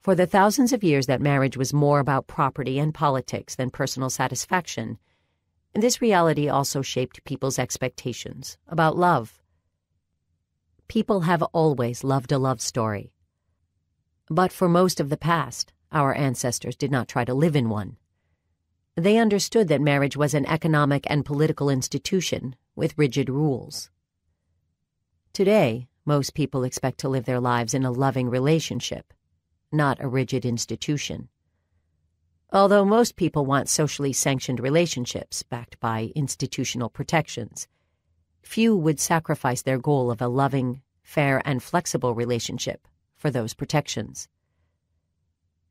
For the thousands of years that marriage was more about property and politics than personal satisfaction, this reality also shaped people's expectations about love. People have always loved a love story. But for most of the past, our ancestors did not try to live in one. They understood that marriage was an economic and political institution with rigid rules. Today, most people expect to live their lives in a loving relationship, not a rigid institution. Although most people want socially sanctioned relationships backed by institutional protections, few would sacrifice their goal of a loving, fair, and flexible relationship for those protections.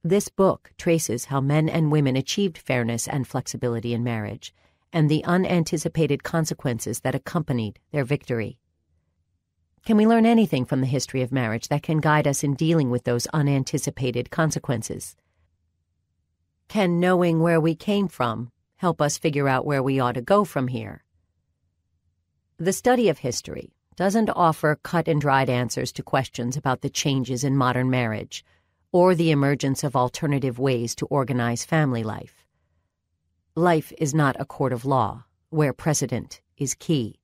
This book traces how men and women achieved fairness and flexibility in marriage and the unanticipated consequences that accompanied their victory. Can we learn anything from the history of marriage that can guide us in dealing with those unanticipated consequences? Can knowing where we came from help us figure out where we ought to go from here? The study of history doesn't offer cut and dried answers to questions about the changes in modern marriage or the emergence of alternative ways to organize family life. Life is not a court of law, where precedent is key.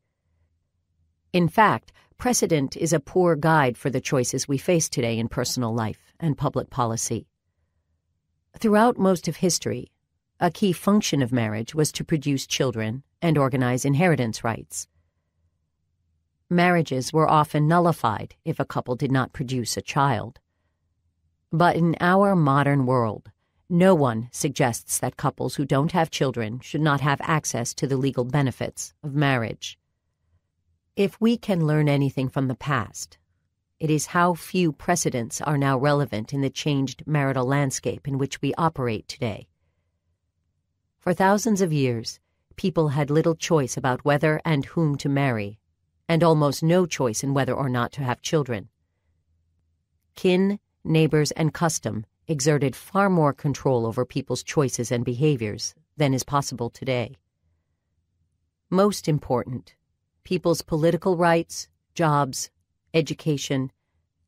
In fact, precedent is a poor guide for the choices we face today in personal life and public policy. Throughout most of history, a key function of marriage was to produce children and organize inheritance rights. Marriages were often nullified if a couple did not produce a child. But in our modern world, no one suggests that couples who don't have children should not have access to the legal benefits of marriage. If we can learn anything from the past, it is how few precedents are now relevant in the changed marital landscape in which we operate today. For thousands of years, people had little choice about whether and whom to marry, and almost no choice in whether or not to have children. Kin, neighbors, and custom exerted far more control over people's choices and behaviors than is possible today. Most important, people's political rights, jobs, education,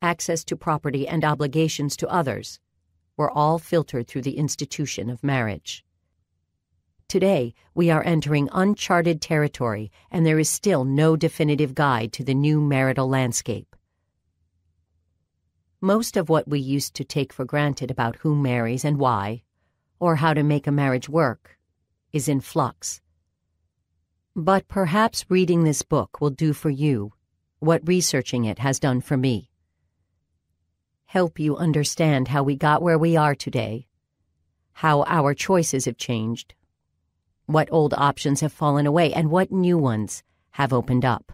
access to property, and obligations to others were all filtered through the institution of marriage. Today, we are entering uncharted territory, and there is still no definitive guide to the new marital landscape. Most of what we used to take for granted about who marries and why, or how to make a marriage work, is in flux. But perhaps reading this book will do for you what researching it has done for me. Help you understand how we got where we are today, how our choices have changed, what old options have fallen away, and what new ones have opened up.